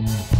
Bye.